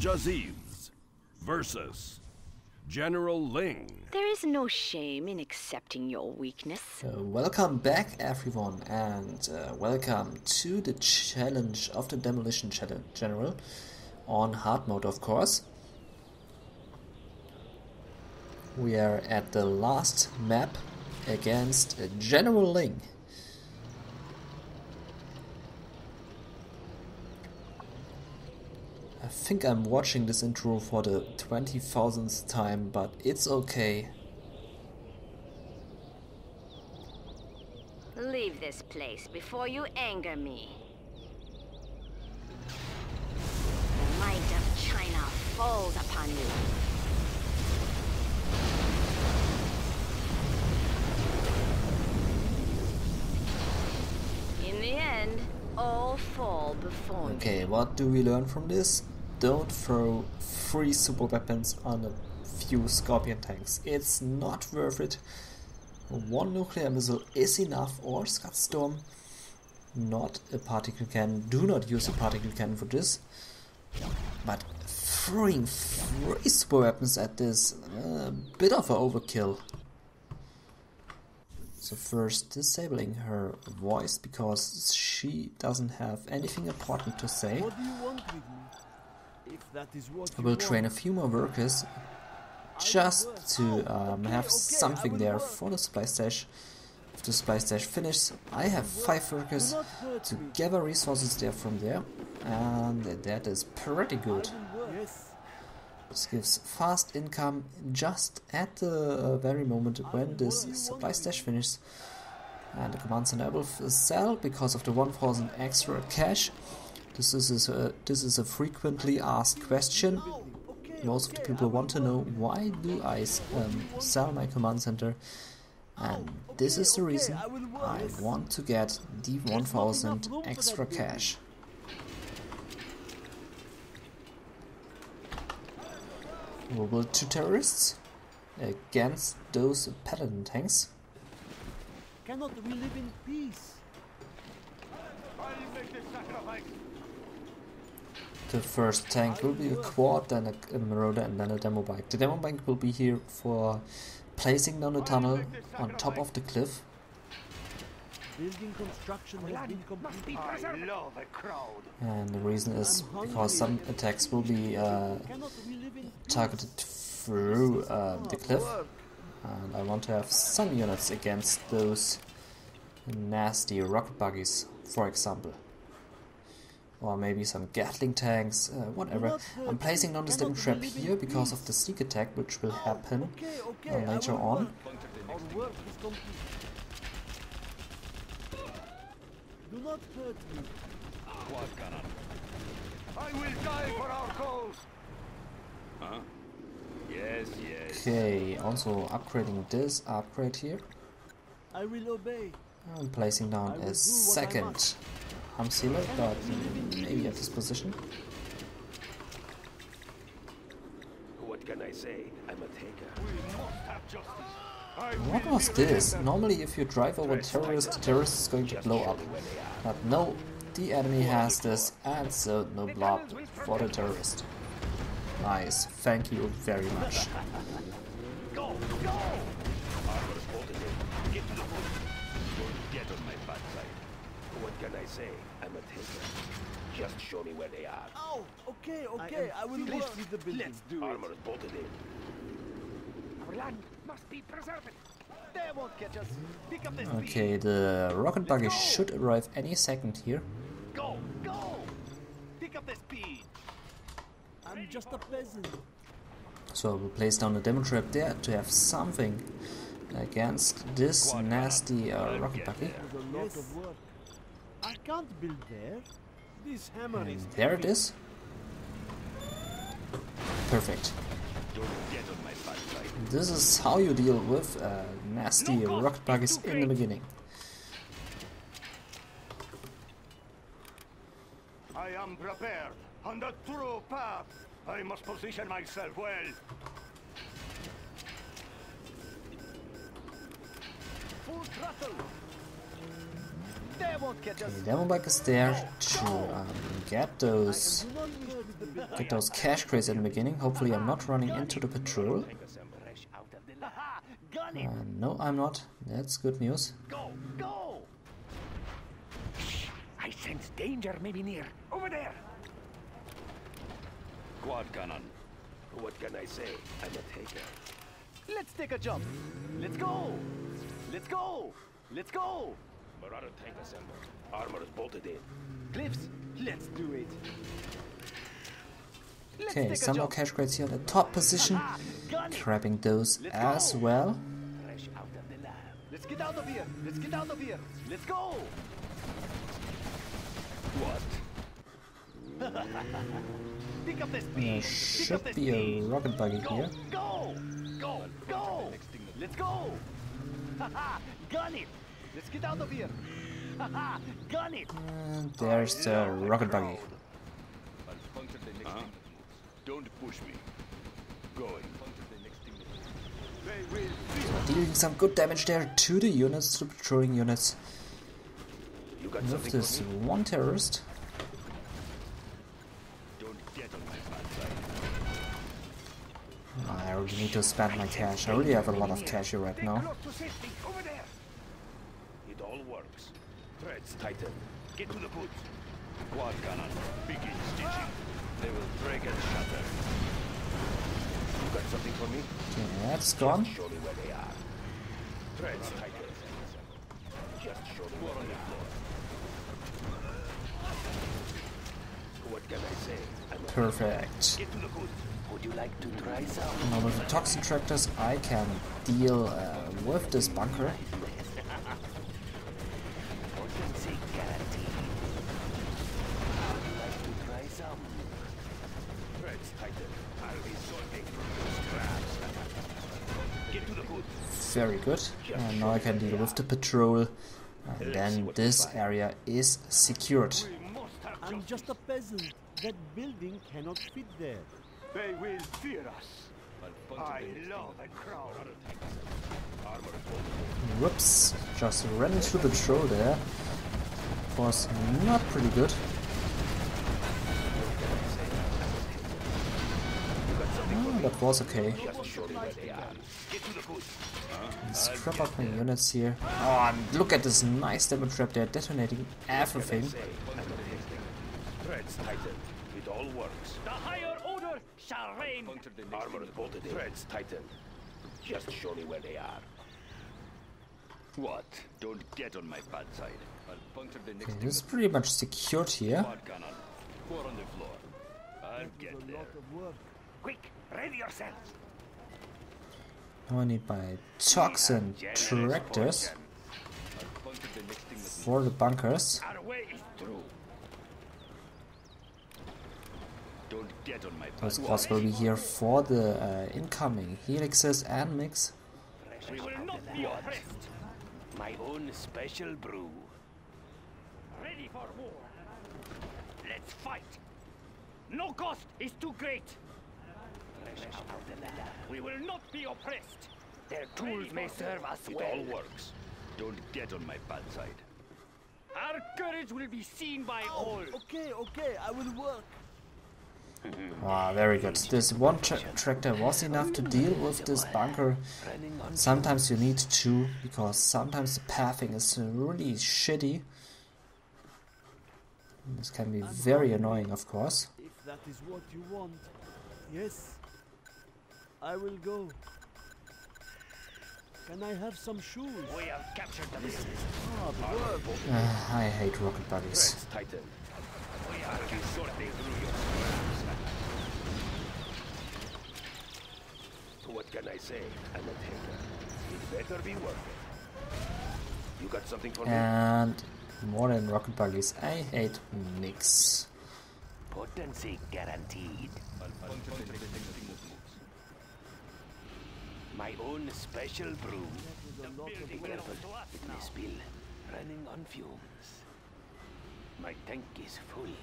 Juhziz versus General Leang. There is no shame in accepting your weakness. Uh, welcome back, everyone, and uh, welcome to the challenge of the Demolition Challenge General on hard mode, of course. We are at the last map against General Leang. Think I'm watching this intro for the 20,000th time, but it's okay. Leave this place before you anger me. The might of China falls upon you. In the end, all fall before me. Okay, what do we learn from this? Don't throw three super weapons on a few Scorpion tanks. It's not worth it. One nuclear missile is enough, or Scud Storm. Not a particle cannon. Do not use a particle cannon for this. But throwing three super weapons at this, a bit of an overkill. So first disabling her voice because she doesn't have anything important to say. What do you want with me? If that is what I you will want. train a few more workers just to um, have something there for the supply stash. If the supply stash finishes, I have five workers Do not hurt to gather resources there from there, and that is pretty good. This gives fast income just at the uh, very moment when this supply stash finishes. And the command center will f- sell because of the 1000 extra cash. This is a, this is a frequently asked question. Most of the people want to know why do I um, sell my command center, and this is the reason I will work. I want to get the 1000 extra cash. We will two terrorists against those paladin tanks. Cannot we live in peace? The first tank will be a quad, then a, a marauder, and then a demo bike. The demo bike will be here for placing down the tunnel on top of the cliff. Building construction has been completed. I love a crowd. And the reason is because some attacks will be uh, Cannot we live in peace? targeted through uh, the cliff. And I want to have some units against those nasty rocket buggies, for example. Or maybe some Gatling tanks, uh, whatever. I'm placing down the stem trap here because of the sneak attack, which will happen Okay, okay, uh, later will on. work. Our work is complete. Do not hurt me. I will die for our cause. Yes, yes. Okay, also upgrading this upgrade here. I will obey. I'm placing down I will do a what I second hum sealer, but maybe at this position. What can I say? I'm a taker. What was this? Normally if you drive over terrorist, the terrorist is going to blow up. But no, the enemy has this, and so no blood for the terrorist. Nice, thank you very much. Go, go! Can I say? I'm a taker. Just show me where they are. Oh, okay, okay, I, will work with the building. Let's do Armor's bolted in. Our land must be preserved. They won't catch us. Pick up this Okay, the rocket buggy should arrive any second here. Go, go! Pick up the speed. I'm just a peasant. So I will place down a demo trap there to have something against this nasty uh, rocket buggy. There's a lot of work. I can't build there. This hammer And is there it heavy. is. Perfect. Don't get on my bad side. This is how you deal with uh, nasty rock buggies in the beginning. I am prepared. On the true path. I must position myself well. Full throttle. They won't catch us. The demo bike is there to um, get those Do not go to the big get those cash crates in the beginning. Hopefully I'm not running into the patrol. Fresh out of the lab. Ha! Gun it! Uh, no, I'm not. That's good news. Go! Go! I sense danger maybe near. Over there. Quad cannon. What can I say? I'm a taker. Let's take a jump. Let's go! Let's go! Let's go! Marauder tank assembled. Armor is bolted in. Cliffs, let's do it. Okay, some more cash crates here in the top position. Ah, ah, ha! Grabbing those Let's as go. well. Fresh out of the lab. Let's get out of here! Let's get out of here! Let's go! What? Pick up speed! There should the be a rocket buggy Go! here. Go! Go! Go! Let's go! Gun it! Let's get out of here! Gun it! And there's the rocket buggy. Huh? Don't push me. Going. Dealing some good damage there to the units, to the patrolling units. You got With this one terrorist. Don't get on my bad side. I really need to spend my cash. I really have a lot of cash here right now. close to safety. Over there. It all works. Threads tighten. Get to the boots. Quad cannon. Begin stitching. They will break and shatter. You got something for me? Okay, that's gone. Show me where they are. Threads tighten. Just show me where they are. What can I say? Perfect. Get to the boots. Would you like to try some? Now with the toxin tractors, I can deal uh, with this bunker. Potency guaranteed. Would you like to try some? Threads tighten. I'll be sorting from those scraps. Get to the boots. Very good. And now I can deal with the patrol. And then this area is secured. We must have I'm just a peasant. That building cannot fit there. They will fear us. I love a crowd. Armor bolted. Whoops. Just ran into the patrol there. Was not pretty good. That was okay. Just show me where they are. Get to the boots. Scrap up my units here. Oh, and look at this nice demo trap. They're detonating everything. Say, I'm a taker. Threads tighten. It all works. The higher order shall reign. Armor is bolted in. Threads tighten. Just show me where they are. What? Don't get on my bad side. I'll puncture the next Okay, this is pretty much secured here. Four on the floor. I'll get there. lot of work. Quick, ready yourself. Now I need my toxin tractors I'll puncture the next thing that for the bunkers. Our way is through. Don't get on my Those side. will be here for the uh, incoming helixes and MiGs. We will not be oppressed. My own special brew. Ready for war. Let's fight. No cost is too great. We will not be oppressed. Their tools may serve us It well. all works. Don't get on my bad side. Our courage will be seen by all. Okay, okay, I will work. Ah, very good. This one tra tractor was enough to deal with this bunker. Sometimes you need two, because sometimes the pathing is really shitty. This can be very annoying, of course. If that is what you want. Yes. I will go. Can I have some shoes? We have captured the This is Hard work. Uh, I hate rocket buggies. threads tighten. We are be sorting through your scraps. What can I say? I'm a taker. It better be worth it. You got something for me? And more than rocket buggies, I hate MiGs. Potency guaranteed. My own special brew. Be careful. It may spill. Running on fumes. My tank is full.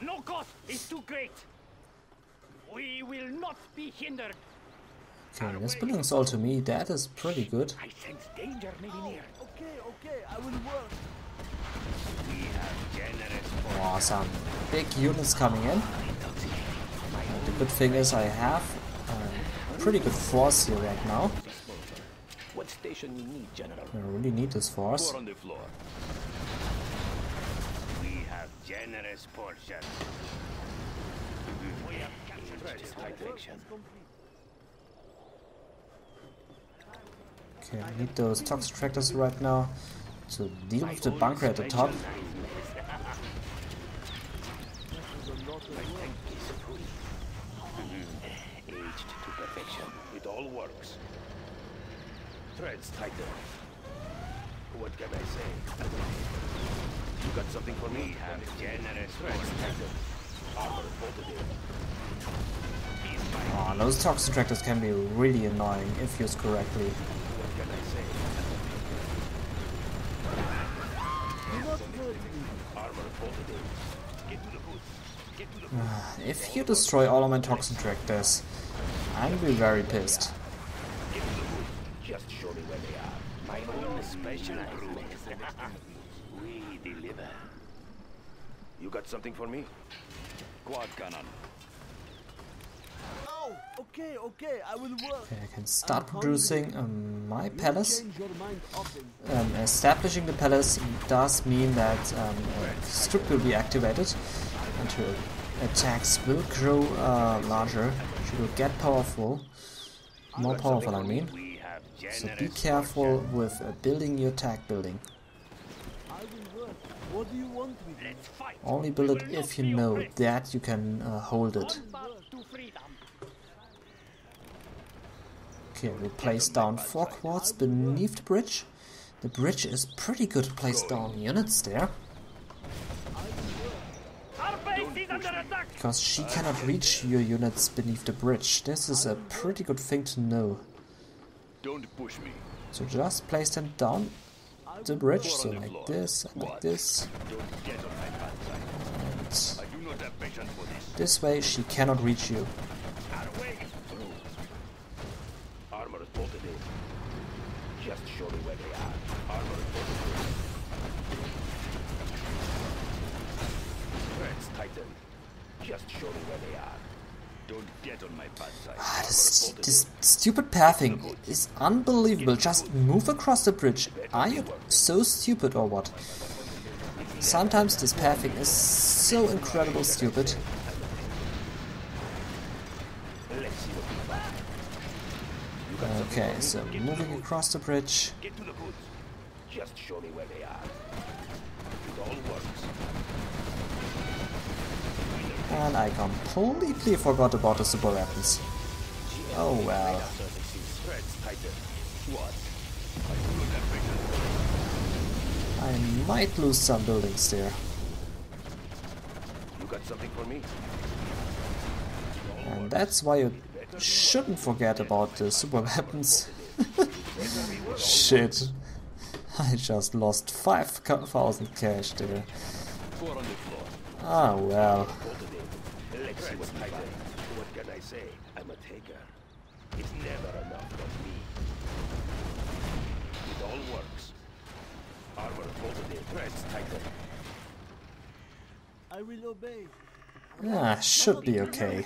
No cost is too great. We will not be hindered. Okay, this belongs all to me. That is pretty good. I sense danger maybe oh, near. Okay, okay, I will work. We have generous Oh, some big units coming in. The good thing is I have a pretty good force here right now. What station you need, General? I really need this force. Four on the floor. We have generous portion. We have captured Threats. Okay, I need those toxic tractors right now to deal with the bunker at the top. Aged to perfection. It all works. Threads tighten. What can I say? You got something for me? have generous Threads tighten. Armor bolted in. Oh, those toxic tractors can be really annoying if used correctly. What can I say? Armor bolted in. Get to the booth. Get to the booth. If you destroy all of my toxin tractors, I'll be very pissed. Just show me where they are. My own specialized We deliver. You got something for me? Quad cannon. Oh, okay, okay, I will work. Okay, I can start producing um, my palace. Change your mind often. Um, establishing the palace does mean that um, a strip will be activated and her attacks will grow uh, larger. She will get powerful, more powerful I mean. So be careful with uh, building your tag building. I will work. What do you want with me? Let's fight. Only build it if you know that you can uh, hold it. Back to freedom. Okay, we place down four quads beneath the bridge. The bridge is pretty good to place down units there, Our base is under attack. because she cannot reach your units beneath the bridge. This is a pretty good thing to know. Don't push me. So just place them down the bridge, so like this, and like this. Don't get on my bad side. And I do not have for this. this way she cannot reach you. Stupid pathing is unbelievable. Just move across the bridge. Are you so stupid or what? Sometimes this pathing is so incredible stupid. Okay, so moving across the bridge. Just show me where they are. It all works. And I completely forgot about the super weapons. Oh well. Threads I do not have patience. I might lose some buildings there. You got something for me? And that's why you shouldn't forget about the super weapons. Shit. I just lost 5,000 cash there. Four on the floor. Ah well. Let's see. What can I say? I'm a taker. It's never enough for me. It all works. Armor bolted in. Threads tighten. I will obey. Ah, should be okay.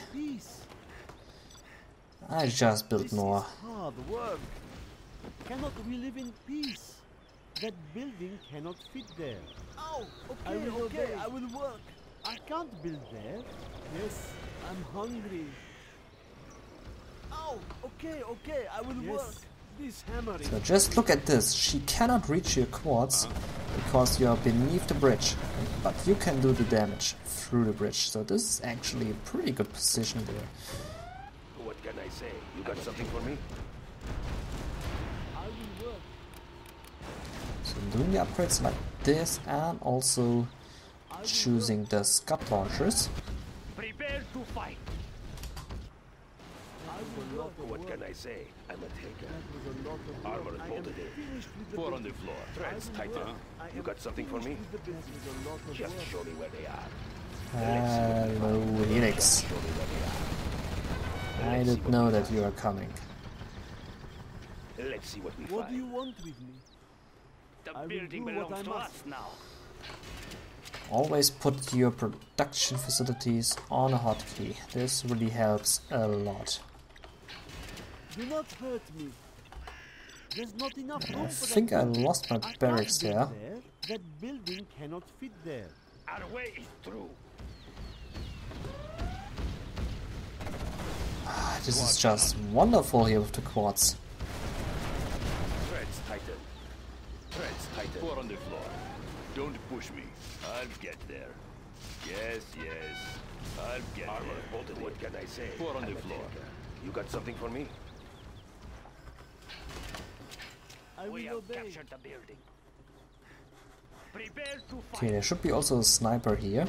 I just built more. hard work. Cannot we live in peace? That building cannot fit there. Oh, okay, I will okay, I will work. I can't build there. Yes, I'm hungry. Oh, okay, okay, I will work. This hammer So just look at this. She cannot reach your quads uh-huh. because you are beneath the bridge. But you can do the damage through the bridge. So this is actually a pretty good position there. What can I say? You got something for me? I will. So doing the upgrades like this and also choosing the Scud launchers. Prepare to fight. I will work. What can I say? I'm a taker. That a lot of Armor work. I am bolted in. finished with the Four on the floor. Threads tighten. I You got something for me? finished with the business. That was a lot of Just work. show me where they are. Hello, Helix. Show me where they are. I didn't know that you are coming. Let's see what we find. What do you want with me? The I building belongs to us now. Always put your production facilities on a hotkey. This really helps a lot. Do not hurt me. There's not enough room I for think that I building. lost my I barracks build there. there. That building cannot fit there. Our way is through. Ah, this is just wonderful here with the quads. Threads tighten. Threads tighten. Four on the floor. Don't push me. I'll get there. Yes, yes. I'll get Armor there. bolted. What can I say? Four on I'm the floor. tanker. You got something for me? I We will have obey. captured the building. Prepare to Okay, there should be also a sniper here.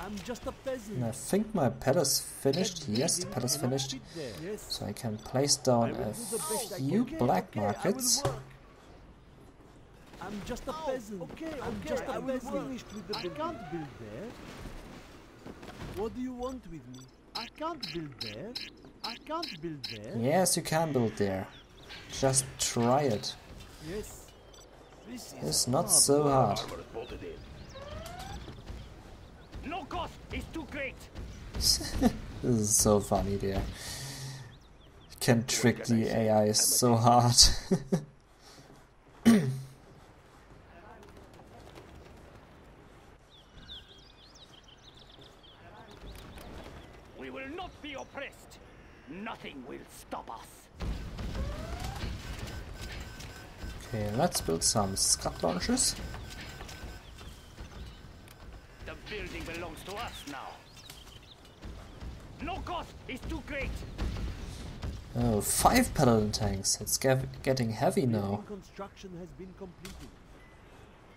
I'm just a peasant. And I think my pad is finished. That Yes, the building pad is finished. Yes. So I can place down a do the best I few can. black Okay, markets. I'm just a oh, peasant. Okay, I'm just a I peasant. Finished with the I can't build there. What do you want with me? I can't build there. I can't build there. Yes, you can build there. Just try it. Yes. This is It's not so hard. Armor bolted in. No cost is too great. This is so funny dear. Can trick the? AI so hard. We will not be oppressed. Nothing will stop us. Okay, let's build some scud launchers. The building belongs to us now. No cost is too great. Oh, five paladin tanks. It's ge- getting heavy now. Building construction has been completed.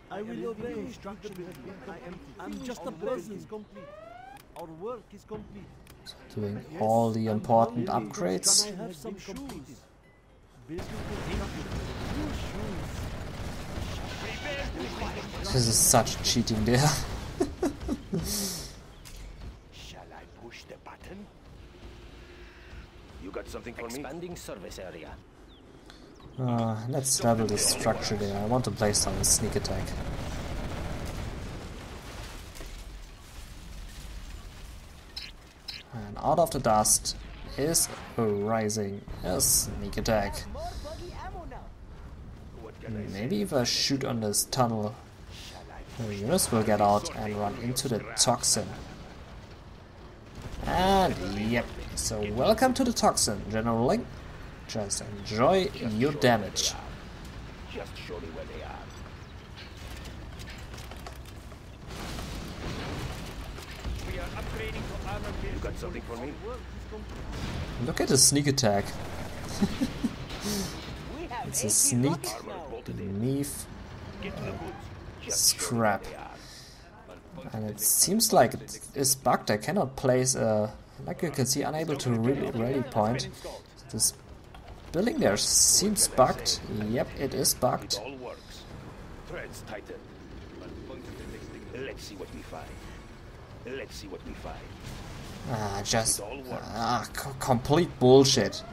I will obey. Construction has been completed. I'm just a peasant. Is complete. Our work is complete. Doing all the I'm important hungry. upgrades. This is such cheating there. Shall I push the button? You got something for me? Expanding service area. Uh, let's level the structure there. I want to place down a sneak attack. And out of the dust is rising a sneak attack. Maybe if I shoot on this tunnel, the units will get out and run into the toxin. And yep, so welcome to the toxin, General Link. Just enjoy your damage. Just show me where they are. We are upgrading to armor You got something for me? Work is complete. Look at the sneak attack. it's a sneak Armor beneath Get to the goods. Just show me scrap. where they are. And it seems like it is bugged. I cannot place a... Like you can see, unable to really rally point. This building there seems bugged. Yep, it is bugged. Threads tighten. Let's see what we find. Let's see what we find. Ah, just... It all works. Ah, c- complete bullshit.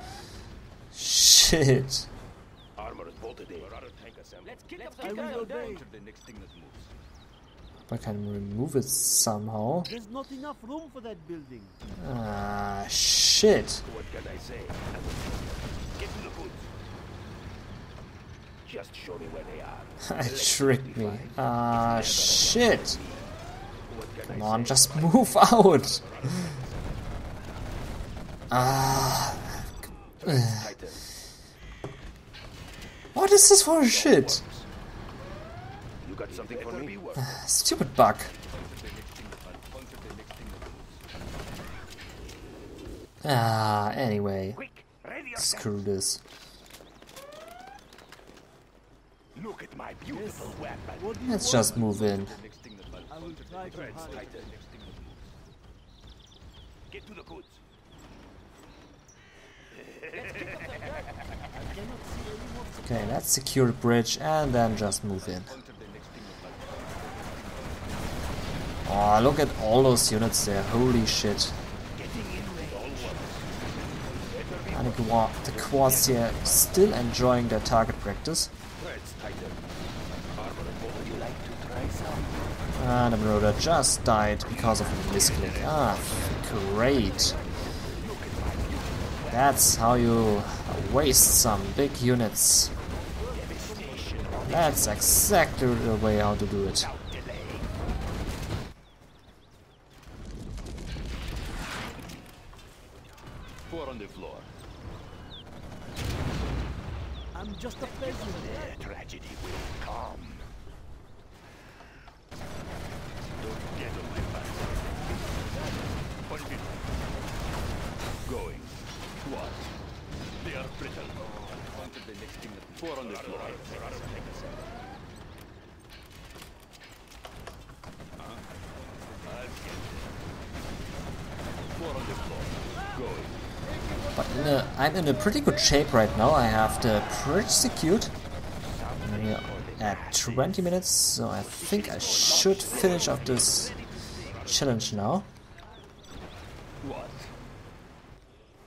Shit. Armor is bolted in. Our tank assembly. Let's kick up I the will obey. The next thing that moves. I can remove it somehow. There's not enough room for that building. Ah, shit. What can I say? Get to the goods. Just show me where they are. it tricked me. Ah, shit. What Come on, just move out. Ah, what is this for shit? You got something for me? Stupid bug. Ah, anyway, Quick, ready yourself. screw this. Look at my beautiful weapon. What do you Let's just move in. I will try to hurry. Get to the goods. Okay, let's secure the bridge and then just move in. Oh, look at all those units there. Holy shit. And the quads here still enjoying their target practice. And the Marauder just died because of a misclick. Ah, great. That's how you waste some big units. That's exactly the way how to do it. Four on the floor. I'm just a peasant. Tragedy will come. Don't get on my back. One bit. Going. What? They are brittle. On to the next thing. Four on the floor. I'll get there. Four on the floor. Going. But in in a pretty good shape right now. I have the Bridge secured. At 20 minutes, so I think I should finish off this challenge now. What?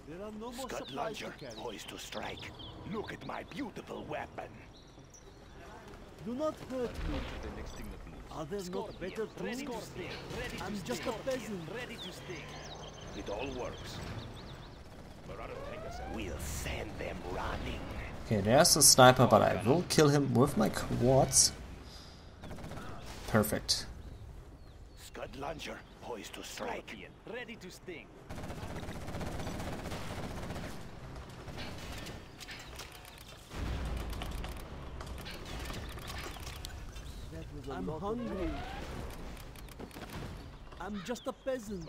There are no more Scud to launcher, poised to strike. Look at my beautiful weapon. Do not hurt me. The next thing that moves. Are there not better tools? I'm just a peasant. Ready to stick. It all works. We'll send them running. Okay, there's a sniper, but I will kill him with my quads. Perfect. Scud launcher, poised to strike. Ready to sting. That was a I'm hungry. I'm just a peasant.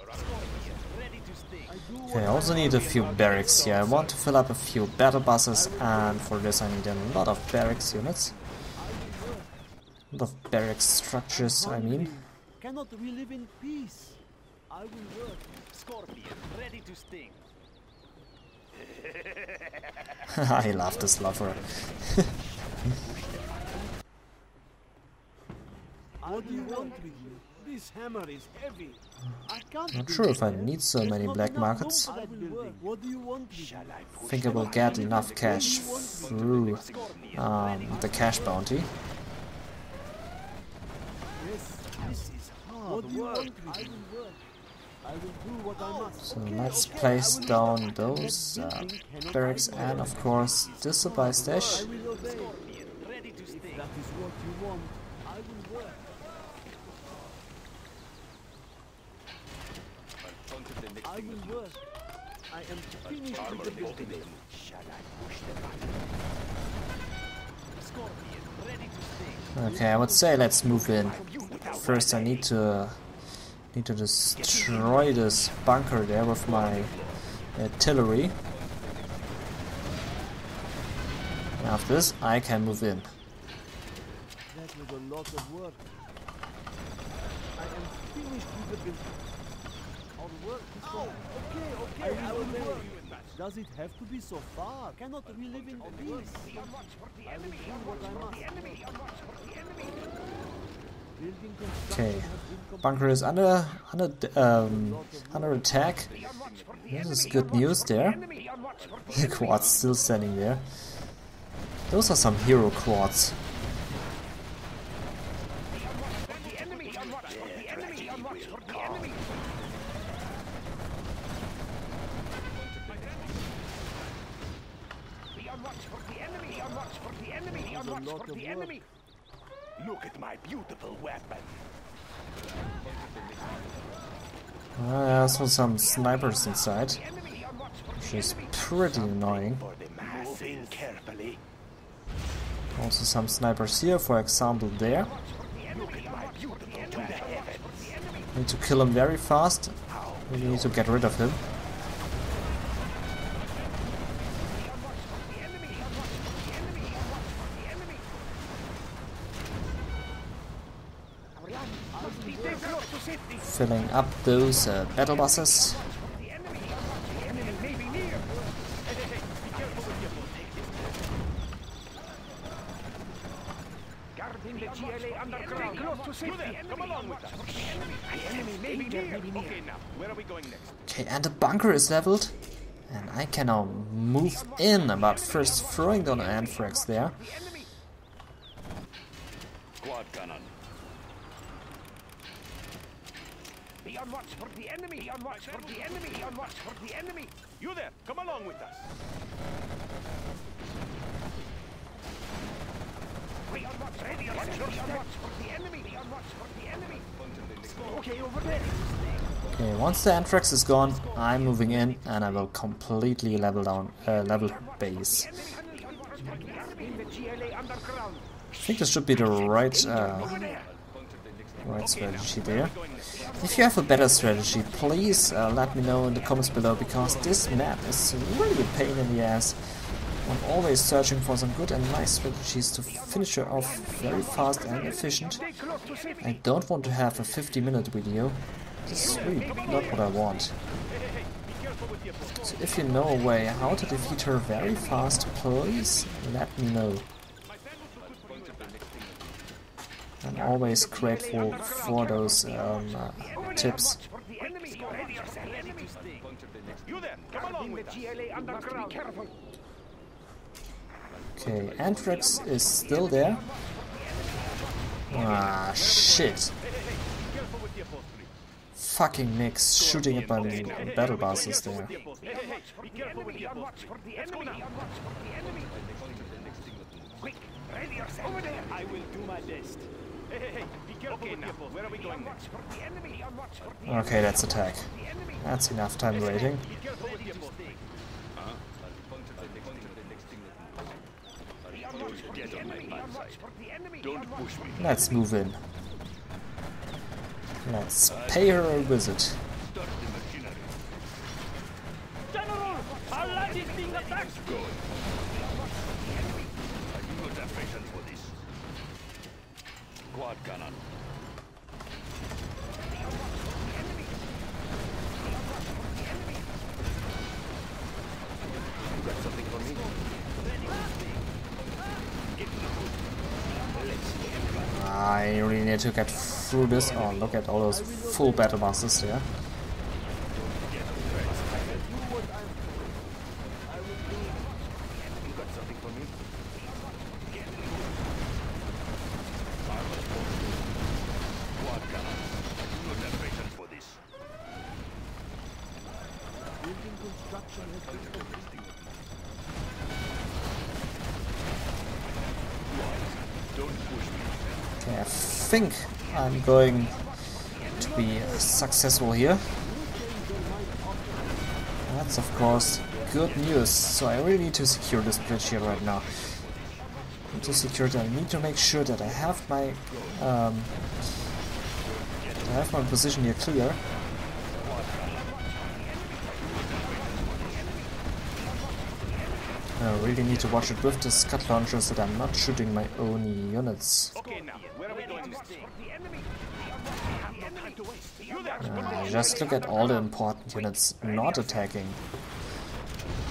Ready to sting. I Okay, I also need a few barracks here. I want to fill up a few battle buses, and for this I need a lot of barracks units. A lot of barracks structures, I mean. Cannot we live in peace? I will work. Scorpion. Ready to sting. I love this lover. What do you want with me? This hammer is heavy. I can't Not sure if I need so many black markets. room for that building. What do you want with me? Shall I think I will get enough cash through um, the cash bounty. Yes, this is hard what do you work. want with me? I will work. I will do what I must. So let's place down those uh, barracks and of course the supply stash. I will obey. Ready to If sting. that is what you want, I will work. On to the next I will work. I am finished Armor with the building. Shall I push the button? Scorpion. Ready to sting. Okay, I would say let's move in. First I need to need to destroy this bunker there with my artillery. And after this I can move in. That was a lot of work. I am finished with the building. Work is done. Okay, okay, I will work. Does it have to be so far? Cannot we live in peace? I will do what I must. Okay, bunker is under under um, under attack. This is good news there. The quad's still standing there. Those are some hero quads. a lot of work. Look at my beautiful weapon. Uh, there's also some snipers inside, which is pretty annoying. Also some snipers here, for example there. Need to kill him very fast. We need to get rid of him. Filling up those uh, battle buses. Okay, and the bunker is leveled. And I can now move in, but first throwing down an Anthrax there. Quad cannon. Be on watch for the enemy. Be on watch for the enemy. Be on watch for the enemy. You there, come along with us. Be on watch. Ready on watch. Be on watch for the enemy. Be on watch for the enemy. Okay, over there. Okay, once the Anthrax is gone, I'm moving in and I will completely level down, uh, level her base. In the GLA underground. I think this should be the right, uh, right strategy there. If you have a better strategy, please uh, let me know in the comments below because this map is really a pain in the ass. I'm always searching for some good and nice strategies to finish her off very fast and efficient. Stay close to safety. I don't want to have a 50 minute video. This is really not what I want. So if you know a way how to defeat her very fast, please let me know. I'm always grateful for those um, uh, tips. For the enemy. Ready yourself. Enemy. You there, come along with us. GLA underground. Be careful. Okay, Anthrax is still there. Ah, shit. Fucking MiGs shooting at my battle buses there. Be careful with the on watch for the enemy. Be on watch for the enemy. Quick, ready yourself. Over there. I will do my best. Hey, hey, hey, be careful with your Where are we Be going on next? watch for the enemy. Be on watch for the Okay, that's attack. That's enough time waiting. Be careful with your post. Be on watch for the enemy. Be on watch for the enemy. Be on Don't watch push me. Let's move in. Let's pay her a visit. Start the machinery. General, our land is being attacked. Go. I do not have patience for this. Quad cannon. You got something for me? I really need to get through this. Oh, look at all those full battle buses there. You got something for me? Quad cannon. I do not have patience for this. Building construction has been completed. Don't push me. Okay, I think I'm going to be successful here. That's of course good news. So I really need to secure this bridge here right now. Need to secure that I need to make sure that I have my um, I have my position here clear. I really need to watch it with the Scud launcher so that I'm not shooting my own units. Okay, now, where are we going next? Just look at all the important units not attacking.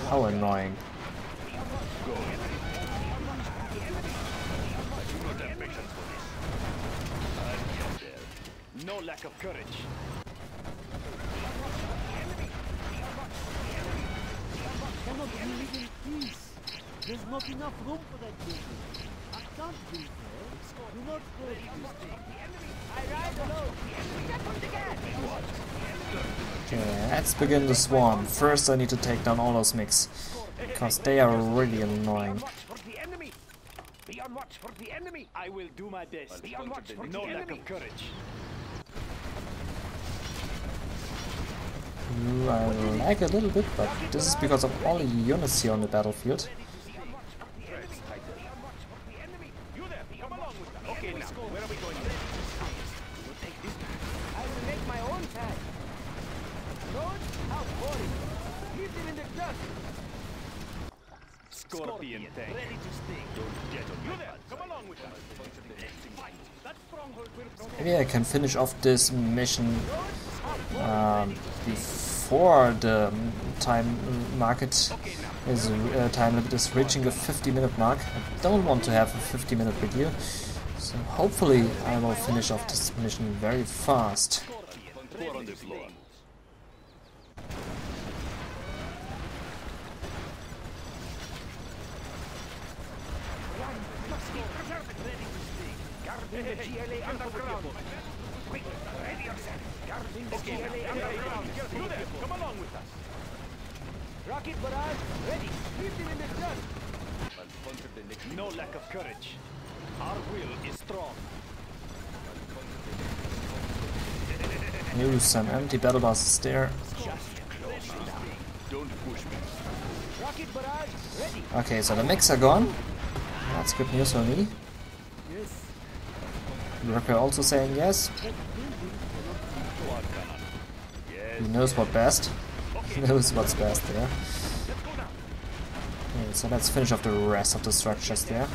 How annoying. Do not have patience for this. I'll get there. No lack of courage. Cannot we live in peace? There's not enough room for that building. I can't build there. Do not go this thing. Okay, let's begin the swarm. First I need to take down all those MiGs. Because they are really annoying. Watch for the enemy. Be on watch for the enemy. I will do my best. Be on watch for No the lack enemy. of courage. Ooh, I lag a little bit, but this is because of all the units here on the battlefield. You there, come along with us. Okay, now, where are we going next? I will make my own tag. Road? How boring. Leave them in the dust. Scorpion tank. Ready to sting. Don't get on you there, come along with us. That stronghold will Maybe I can finish off this mission um, before the time market is uh, time limit is reaching the 50 minute mark. I don't want to have a 50 minute video, so hopefully I will finish off this mission very fast. Pour on the floor. The GLA underground. Quick, ready yourself. Guarding the GLA underground. You there, come along with us. Rocket barrage, ready. Leave them in the dust. No lack of courage. Our will is strong. Ooh, some empty battle buses there. Okay, so the mechs are gone. That's good news for me. Yes. Also saying yes. He knows what best. He knows what's best there. Okay, so let's finish off the rest of the structures there.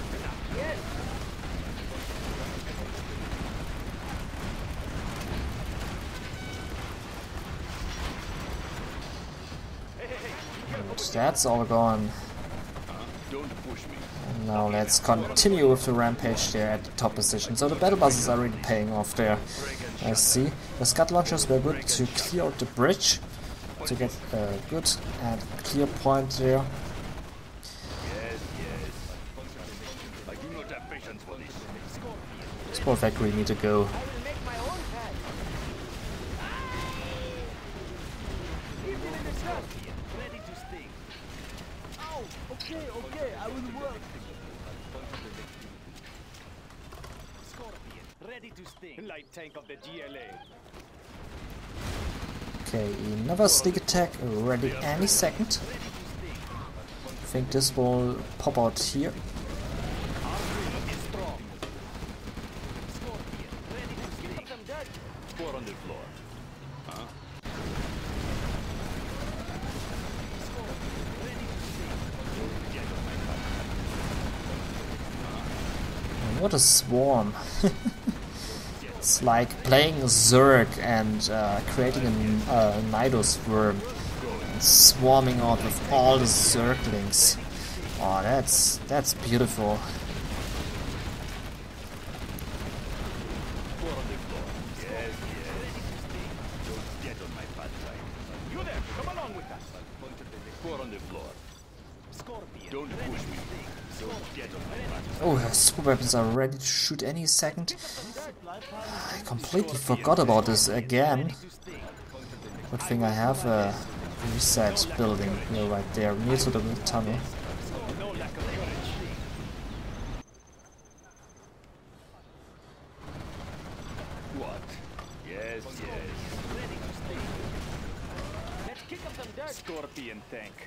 And that's all gone. Don't push me. And now let's continue with the rampage there at the top position. So the battle buses are really paying off there. I see. The scud launchers were good to clear out the bridge to get a good and clear point there. Sport factory need to go. I will make my own path. Leave them in the dust. Ready to sting. Oh, okay, okay, I will work. Scorpion, ready to sting. Light tank of the GLA. Okay, another sneak attack ready any second. I think this will pop out here. Is strong. Scorpion, ready to sting. Give them dirt. Four on the floor. Huh? What a swarm. it's like playing Zerg and uh, creating a uh, Nido swarm. And swarming out with all the Zerglings. Oh, that's that's beautiful. On the floor. Yes, yes. Oh, the super weapons are ready to shoot any second. I completely forgot about this again. Good thing I have a reset building here right there, near to the tunnel. No lack of courage. What? Yes, yes. Let's kick up some dirt. Scorpion tank.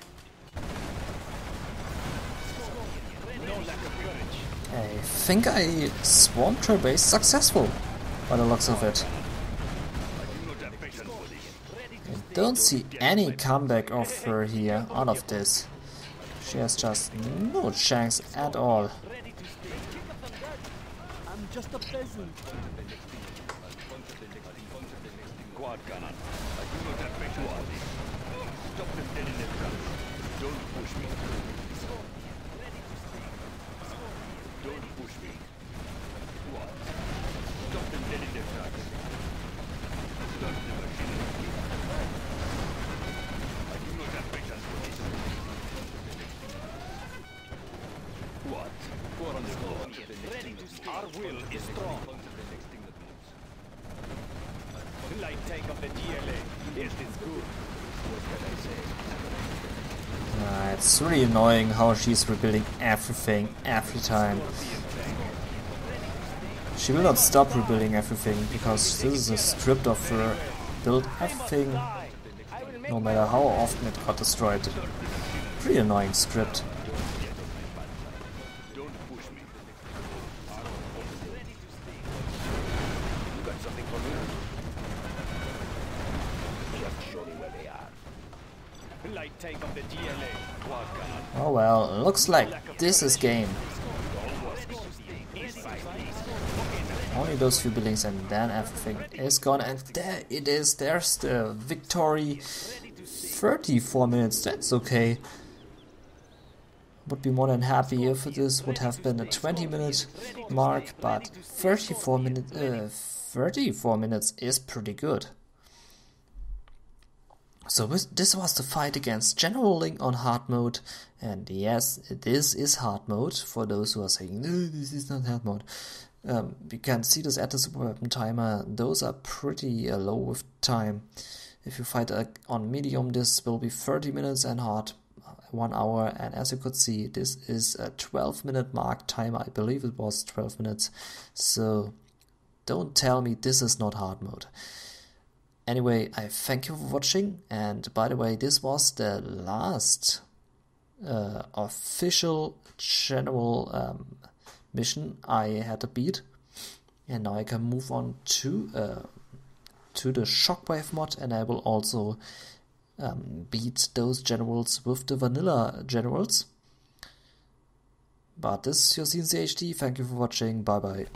No lack of courage. I think Her base successful, by the looks of it. I don't see any comeback of her here out of this. She has just no chance at all. What? Four on the floor. Ready to. Our will is strong. Light tank of the? Uh, it's really annoying how she's rebuilding everything every time. She will not stop rebuilding everything because this is a script of her build everything no matter how often it got destroyed. Pretty annoying script. Don't push me. You got something for me? Just show me where they are. Light tank of the GLA. Quad cannon. Oh well, looks like this is game. Those few buildings and then everything is gone and there it is, there's the victory. 34 minutes, that's okay. Would be more than happy if this would have been a 20 minute mark, but 34 minutes, uh, 34 minutes is pretty good. So this this was the fight against General Leang on hard mode, and yes, this is hard mode for those who are saying no, this is not hard mode. Um, you can see this at the super weapon timer. Those are pretty uh, low with time. If you fight uh, on medium, this will be 30 minutes and hard uh, one hour. And as you could see, this is a 12 minute mark timer. I believe it was 12 minutes. So don't tell me this is not hard mode. Anyway, I thank you for watching. And by the way, this was the last uh, official general um, mission I had to beat, and now I can move on to uh, to the Shockwave mod, and I will also um, beat those generals with the vanilla generals. But this is your CNC HD. Thank you for watching. Bye bye.